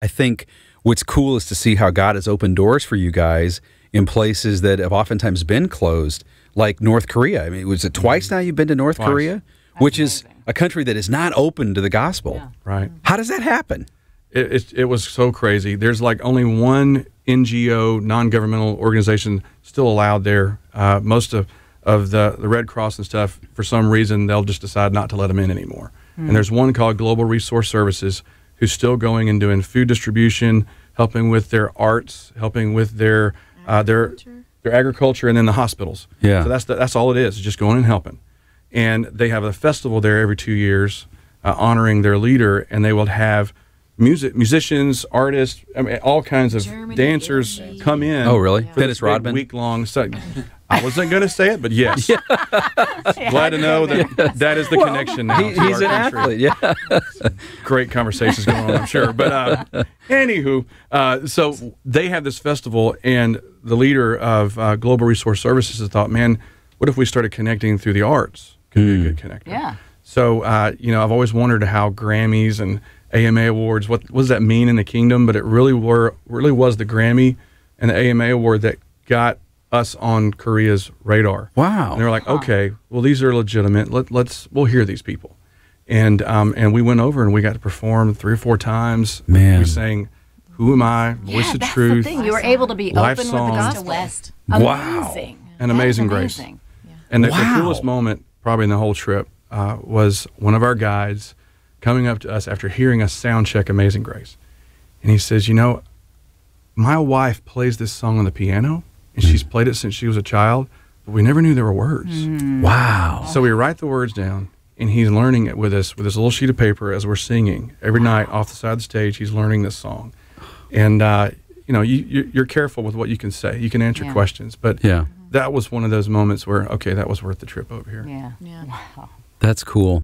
I think what's cool is to see how God has opened doors for you guys in places that have oftentimes been closed, like North Korea. I mean, was it twice now you've been to North Twice. Korea, which is a country that is not open to the gospel? Right. How does that happen? It, it, it was so crazy. There's like only one NGO, non governmental organization still allowed there. Uh, most of, of the, the Red Cross and stuff, for some reason, they'll just decide not to let them in anymore. And there's one called Global Resource Services who's still going and doing food distribution, helping with their arts, helping with their uh, their their agriculture, and then the hospitals. Yeah. So that's the, that's all it is, just going and helping. And they have a festival there every two years, uh, honoring their leader, and they will have music musicians, artists, I mean, all kinds of Germany, dancers Italy. come in. Oh, really? for Dennis Rodman? week-long. So, I wasn't going to say it, but yes. Glad to know that that is the connection now. He, to he's our an country athlete. Yeah. great conversations going on, I'm sure. But uh, anywho, uh, so they have this festival, and the leader of uh, Global Resource Services has thought, man, what if we started connecting through the arts? Could be a good connector. Yeah. So uh, you know, I've always wondered how Grammys and AMA awards, what, what does that mean in the kingdom? But it really were really was the Grammy and the AMA award that got us on Korea's radar. Wow. And they were like, okay, well these are legitimate. Let, let's we'll hear these people. And um, and we went over and we got to perform three or four times. Man. we sang "Who Am I?" Voice yeah, of that's Truth. the thing. You were able to be Life open songs. with the gospel. to West. Wow. Amazing. And That is Amazing Grace. amazing. And the, the coolest moment, probably in the whole trip, uh, was one of our guides coming up to us after hearing us sound check Amazing Grace. And he says, You know, my wife plays this song on the piano, and she's Hmm. played it since she was a child, but we never knew there were words. Wow. So we write the words down, and he's learning it with us with this little sheet of paper as we're singing every night off the side of the stage. He's learning this song, and uh, you know, you, you- you're careful with what you can say. You can answer Yeah. questions, but Yeah. That was one of those moments where okay, that was worth the trip over here. Yeah. Yeah. Wow. That's cool.